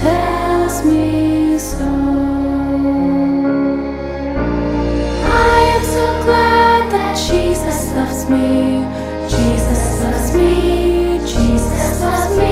tells me so. I am so glad that Jesus loves me. Jesus loves me. Jesus loves me.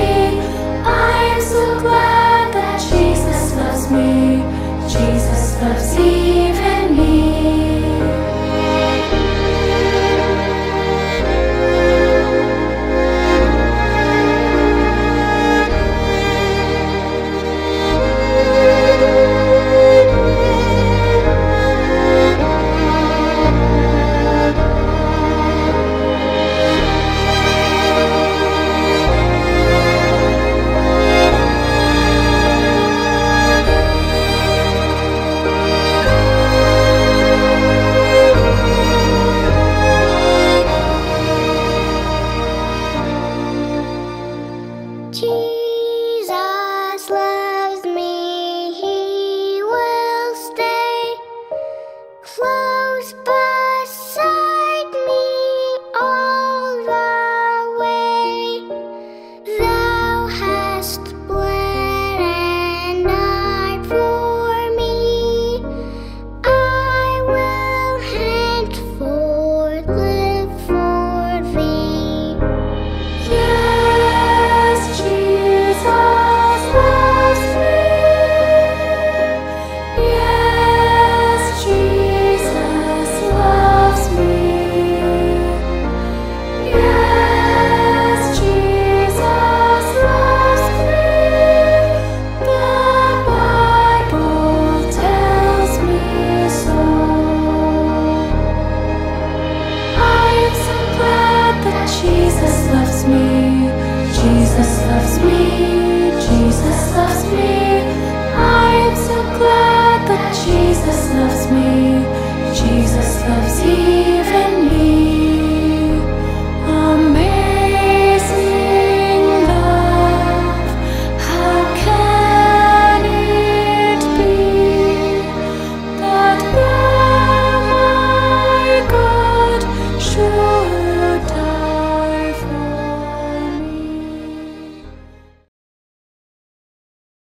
Jesus loves me. Jesus